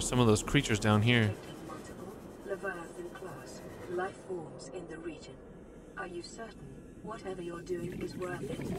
some of those creatures down here. Class life forms in the region. Are you certain whatever you're doing is worth it?